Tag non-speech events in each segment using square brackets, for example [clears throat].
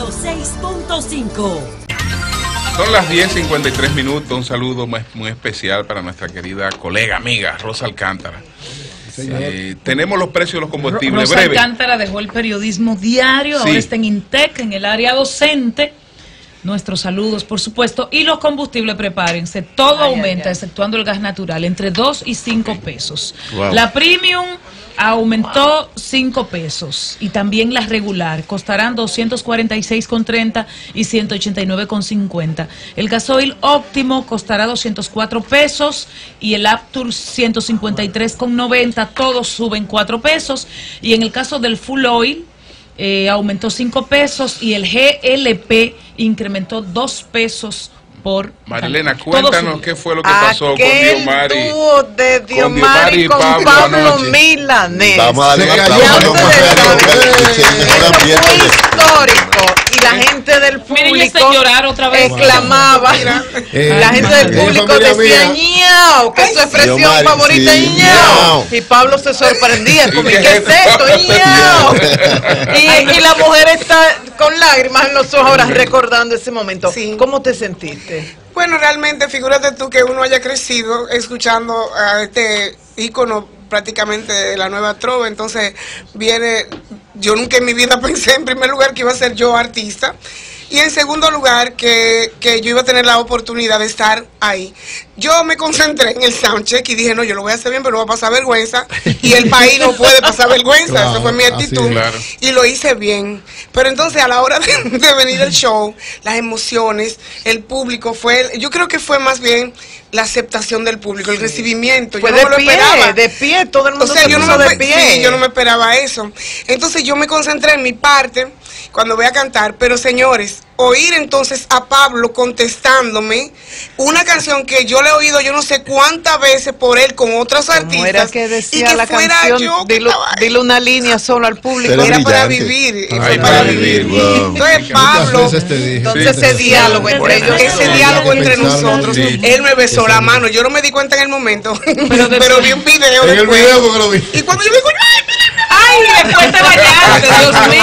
106.5. Son las 10.53 minutos. Un saludo muy, muy especial para nuestra querida colega, amiga, Rosa Alcántara. Eh, tenemos los precios de los combustibles. Rosa breve. Alcántara dejó el periodismo diario, Sí. ahora está en Intec, en el área docente. Nuestros saludos, por supuesto. Y los combustibles, prepárense. Todo aumenta, exceptuando el gas natural, entre 2 y 5 pesos. Wow. La premium aumentó 5 pesos. Y también la regular. Costarán 246,30 y 189,50. El gasoil óptimo costará 204 pesos. Y el Aptur 153,90. Todos suben 4 pesos. Y en el caso del full oil, eh, aumentó 5 pesos y el GLP incrementó 2 pesos por... Marilena, cuéntanos qué fue lo que pasó con Diomari. dúo de Diomari y con, Pablo Pablo. Milanés. Vamos a darle histórico y la gente del yo público sé llorar otra vez. exclamaba. Eh, la gente del ella público decía ñao, que es su expresión favorita es ñao. Y Pablo se sorprendía, como, ¿Y ¿y qué es es [laughs] esto? esto? ñao. y, y la mujer está con lágrimas en los ojos ahora recordando ese momento. Sí. ¿Cómo te sentiste? Bueno, realmente, figúrate tú que uno haya crecido escuchando a este ícono prácticamente de la nueva trova, entonces viene, yo nunca en mi vida [laughs] pensé en primer lugar que iba a ser yo artista y en segundo lugar que, que yo iba a tener la oportunidad de estar ahí. Yo me concentré en el soundcheck y dije, no, yo lo voy a hacer bien, pero no voy a pasar vergüenza y el país no puede pasar vergüenza, Claro, esa fue mi actitud es. Claro. y lo hice bien. Pero entonces a la hora de, de venir el show, las emociones, el público, fue, yo creo que fue más bien la aceptación del público, el recibimiento. Yo de no me lo pie, esperaba. de pie, todo el O mundo sea, se yo no, me, de pie. sí, yo no me esperaba eso. Entonces yo me concentré en mi parte cuando voy a cantar, pero señores, oír entonces a Pablo contestándome una canción que yo le he oído yo no sé cuántas veces por él con otros ¿Cómo artistas era que y que la fuera canción? yo que Dilo, una línea solo al público. Pero Era para vivir, Ay, fue para para vivir, vivir. wow. Entonces Pablo. Entonces Sí, ese diálogo entre ellos. ese diálogo entre nosotros, sí. él me besó la mano, yo no me di cuenta en el momento, Pero vi un video En el después. video porque lo vi. Y cuando yo digo, ¡ay, mira! ¡Ay, después te bañaste, Dios mío!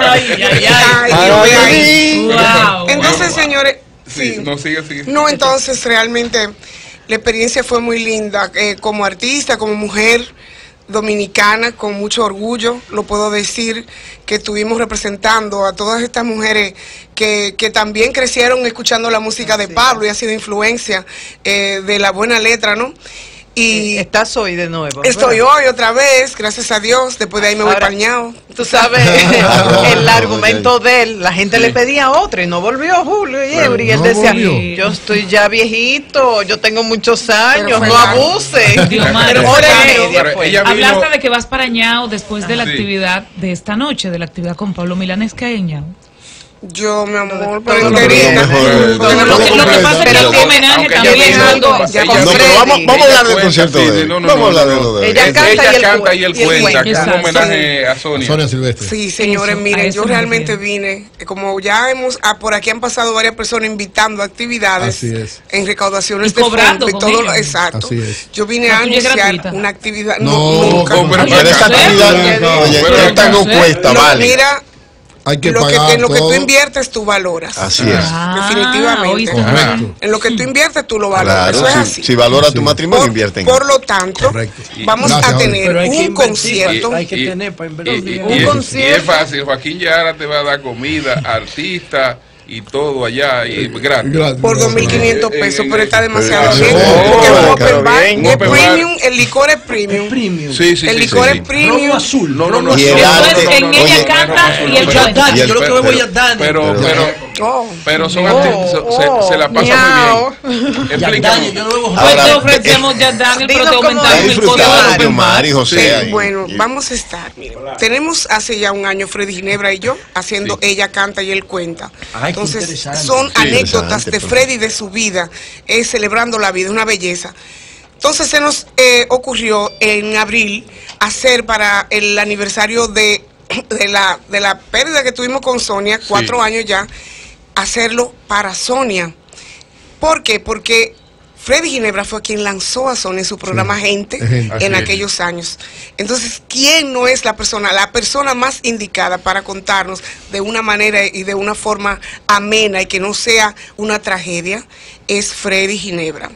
¡Ay, ay, ay! Ay, yo ve ahí. Wow. Entonces, señores, Sí, sí. no, sigue, sigue. No, entonces realmente la experiencia fue muy linda. Eh, como artista, como mujer dominicana, con mucho orgullo, lo puedo decir, que estuvimos representando a todas estas mujeres que, que también crecieron escuchando la música de Pablo y ha sido influencia eh, de la buena letra, ¿no? Y Estás hoy de nuevo. estoy ¿verdad? hoy otra vez, gracias a Dios, después de ahí me voy Ahora- pañado. Tú sabes, [laughs] el argumento de él, la gente le pedía otra y no volvió Julio y él no decía, volvió. yo estoy ya viejito, yo tengo muchos años, no abuse. Dios Hablaste de que vas para Ñao después de la Sí. actividad de esta noche, de la actividad con Pablo Milanés que hay en Ñao. Yo, mi amor, pero lo lo Lo que, lo pasa es que tu homenaje también es algo... No, pero vamos, vamos a hablar del concierto de él. Vamos a hablar de lo de él. Ella canta y él cuenta, es un homenaje a Sonia. Sonia Silvestre. Sí, señores, miren, yo me realmente vine, eh, como ya hemos, ah, por aquí han pasado varias personas invitando a actividades Así es. en recaudaciones Y de cobrando fondo y todo, ellos. exacto. Así es. Yo vine a anunciar una actividad, No, no, nunca. no, pero- Oye, actividad, no, oye, esta cuesta, vale. mira, Hay que lo que, pagar en lo que tú inviertes tú valoras. Así es. Ah, Definitivamente. Correcto. En lo que tú inviertes tú lo valoras. Claro, Eso es si, así. si valora tu Sí. matrimonio, Por, invierte en por lo tanto, Correcto. vamos Gracias, a tener que un invertir, concierto. Hay que Y- tener para y- invertir. y- Un y es- concierto. y es fácil, Joaquín Yara te va a dar comida, artista y todo allá, y gratis. Por gracias. 2.500 Eh, pesos, eh, pero está eh, demasiado eh, bien. oh, Porque un open bar, es premium, el licor es premium. Premium. Sí, sí, el licor es premium. Azul. No, no, no. Y el ella canta y el yo lo que voy a Dani. Pero, pero, Oh. pero son Oh, se- oh, se, la pasa miau. muy bien. Explícame. Pues te ofrecemos ya [laughs] aumentamos el del bar. y José. Sí, ahí. bueno, Y- vamos a estar. miren. Tenemos hace ya un año Freddy Ginebra y yo haciendo Sí. Ella canta y él cuenta. Ay, Entonces, son Sí, anécdotas de pero- Freddy de su vida, eh, celebrando la vida, una belleza. Entonces se nos eh, ocurrió en abril hacer para el aniversario de, [clears throat] de, la, de la pérdida que tuvimos con Sonia, cuatro años ya, hacerlo para Sonia. ¿Por qué? Porque Freddy Ginebra fue quien lanzó a Sonia en su programa Gente Así en es. aquellos años. Entonces, ¿quién no es la persona, la persona más indicada para contarnos de una manera y de una forma amena y que no sea una tragedia? Es Freddy Ginebra.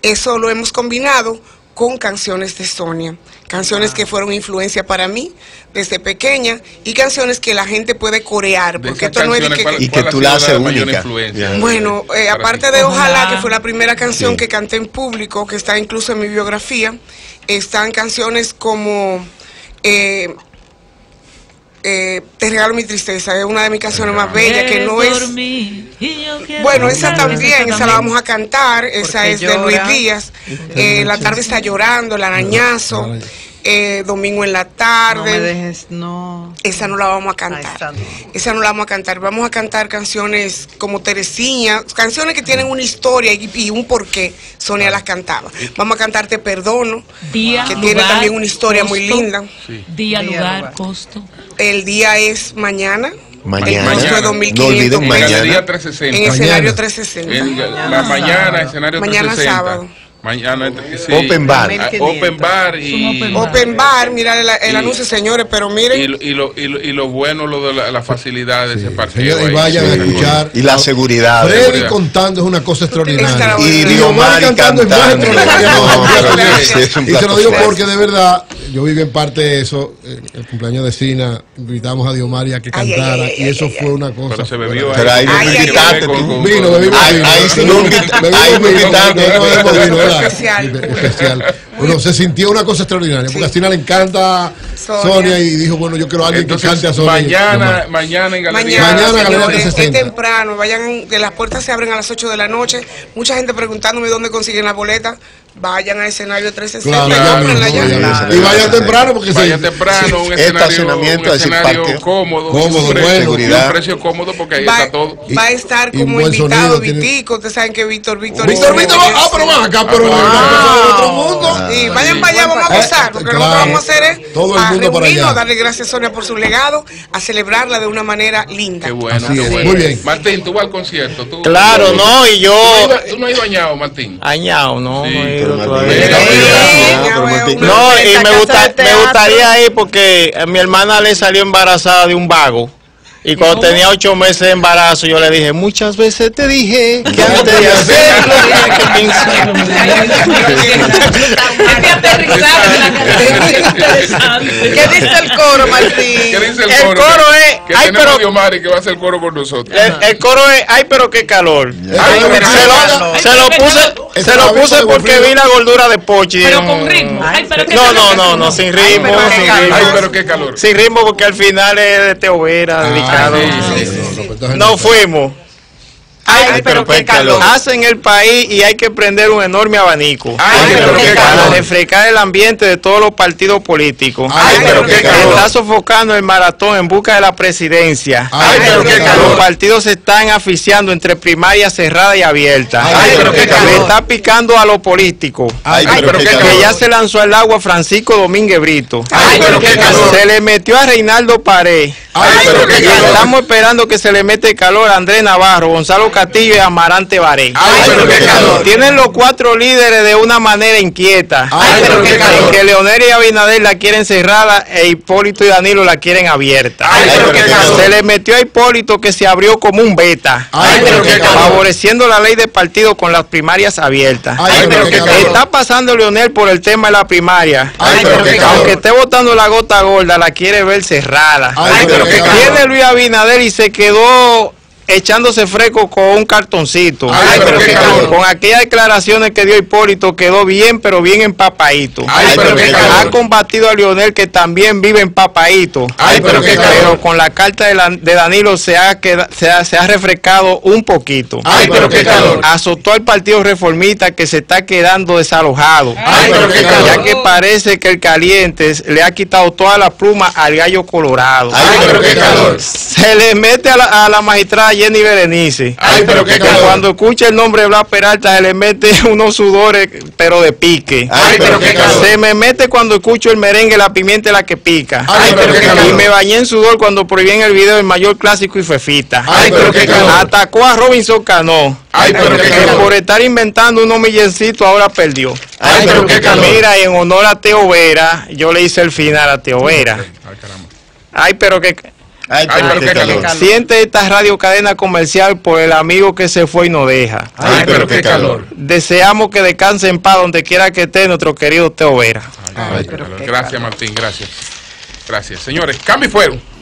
Eso lo hemos combinado con canciones de Sonia, canciones que fueron influencia para mí desde pequeña y canciones que la gente puede corear, porque esto no es que... ¿cuál- Y que tú la haces única. Bueno, eh, aparte de Ojalá, Ojalá. que fue la primera canción Sí. que canté en público, que está incluso en mi biografía, están canciones como eh, eh, Te regalo mi tristeza, es una de mis canciones más bellas, que no es... Bueno, esa también, esa la vamos a cantar, esa Porque es de Luis. Díaz. Eh, la tarde está llorando, el arañazo, eh, domingo en la No me tarde. dejes, no. Esa no la vamos a Ay, cantar. santo. Esa no la vamos a cantar. Vamos a cantar canciones como Teresina, canciones que tienen una historia y, y un porqué. Sonia las cantaba. Vamos a cantar Te Perdono, Día, que tiene lugar, también una historia muy costo. linda. Día, Día, lugar, lugar. costo. El día es mañana. Mañana. El costo Mañana. de No 2.500 olviden mañana. Galería 360. En Mañana. escenario 360. En la mañana, escenario Mañana 360. sábado. Mañana, sí. Open bar. Ah, 1500. Open bar y, open bar. Open bar, mira el, el Y- anuncio, señores, pero y, miren. lo- y, lo, y, lo, y lo bueno, lo de la, la facilidad de ese partido. Señores, y vayan a Sí. escuchar. Y la seguridad. Freddy seguridad. contando es una cosa extraordinaria. Y Y Omar Diomari cantando es más cantando. extraordinario. [laughs] No, sí, es un Y se lo digo porque de verdad, yo viví en parte de eso. El cumpleaños de Sina, invitamos a Diomari a que Ay, ay, cantara. ay, y eso ay, fue una cosa. Pero se bebió Pero ahí no invitaste tú. Vino, bebimos Ahí- vino. ahí sí no invitaste. Especial. Especial. Bueno, se sintió una cosa extraordinaria, porque a Sina le encanta Sonia. Y dijo, bueno, yo quiero a alguien que cante a Sonia. mañana, mañana en Galería. Mañana, Mañana, Galería es 360. temprano, vayan, que las puertas se abren a las 8 de la noche. Mucha gente preguntándome dónde consiguen las boletas. Vayan al escenario 360 Claro, y. Y vayan temprano porque Vaya se- temprano, un Estacionamiento, escenario, un escenario parqueo. cómodo, Cómodo, un precio, bueno. Seguridad. un precio cómodo porque ahí Va, está todo. va a estar y como invitado sonido, Vitico. Ustedes saben que Víctor, Víctor. Víctor, Víctor, ah, pero van acá, pero Ah, otro mundo. Y vayan para allá, vamos a Eh, gozar, porque lo que vamos a hacer es Todo el a mundo para reunirnos, allá. a darle gracias a Sonia por su legado, a celebrarla de una manera linda. Qué bueno, qué bueno. Muy bien. Martín, tú vas al concierto. Claro, no, y yo. tú no has ido bañado, Martín. Añado, no, Sí, no todavía. No, y me, gusta, me gustaría ir porque a mi hermana le salió embarazada de un vago. Y cuando tenía ocho meses de embarazo, yo le dije, muchas veces te dije que [laughs] antes de hacerlo [laughs] que pensarlo. [laughs] Este interesante. ¿Qué dice el coro, Martín? ¿Qué dice el, El coro? es, Que ay, tenemos pero- a Diomari que va a hacer coro con nosotros. El, el coro es, ay, pero qué calor. Ay, pero Se lo, calor. se lo puse, se lo puse porque vi la gordura de Pochi. Pero con ritmo. Ay, pero qué No, calor. no, no, no, sin ritmo, pero qué sin calor. ritmo. Ay, pero qué calor. Sin ritmo porque al final es de Teovera, dedicado. Ah, pues no. fuimos. Ay, pero qué calor. Hacen el país y hay que prender un enorme abanico. Ay, pero qué Para calor. refrescar el ambiente de todos los partidos políticos. Ay, pero qué calor. Está sofocando el maratón en busca de la presidencia. Ay, pero qué calor. Los partidos se están asfixiando entre primarias cerradas y abiertas. Ay, pero qué Le calor. está picando a lo político. Ay, Ay, pero pero qué qué calor. Que ya se lanzó al agua Francisco Domínguez Brito. Ay, pero qué calor. Se le metió a Reinaldo Pared. Ay, pero qué Y calor. estamos esperando que se le mete calor a Andrés Navarro, Gonzalo Castillo y Amarante Baré. Ay, pero qué calor. Tienen los cuatro líderes de una manera inquieta. Ay, pero qué calor. Que Leonel y Abinader la quieren cerrada e Hipólito y Danilo la quieren abierta. Ay, pero qué calor. Se le metió a Hipólito que se abrió como un beta. Ay, pero qué calor. Favoreciendo la ley de partido con las primarias abiertas. Ay, pero qué calor. Está pasando Leonel por el tema de la primaria. Ay, pero qué calor. Aunque esté votando la gota gorda, la quiere ver cerrada. Ay, pero qué calor. Tiene Luis Abinader y se quedó echándose fresco con un cartoncito. Ay, pero qué calor. Con aquellas declaraciones que dio Hipólito quedó bien, pero bien empapadito. Ay, pero qué Ha calor. combatido a Lionel que también vive empapadito. Ay, pero qué Pero calor. con la carta de, la- de Danilo se ha, queda- se, ha, se ha refrescado un poquito. Ay, pero qué calor. Azotó al Partido Reformista que se está quedando desalojado. Ay, pero qué calor. Ya que parece que el caliente le ha quitado toda la pluma al gallo colorado. Ay, pero qué calor. Se le mete a la, a la magistrada Jenny Berenice. Ay, pero qué Que. Cuando escucha el nombre de Blas Peralta se le mete [laughs] unos sudores, pero de pique. Ay, pero qué calor. Se me mete cuando escucho el merengue, la pimienta la que pica. Ay, pero qué calor. Y me bañé en sudor cuando prohibí en el video el mayor clásico y Fefita. Ay, pero qué calor. Atacó a Robinson Cano. Ay, pero qué que calor. por estar inventando unos milloncitos ahora perdió. Ay, pero qué calor. Mira, en honor a Teo Vera, yo le hice el final a Teo Vera. Ay, caramba. Ay, pero que Ay, Ay, pero qué calor. siente esta radio cadena comercial por el amigo que se fue y no deja. Ay, pero qué calor. Deseamos que descanse en paz donde quiera que esté nuestro querido Teo Vera. Ay, qué calor. Gracias, Martín, gracias. Gracias. Señores, cambio y fueron.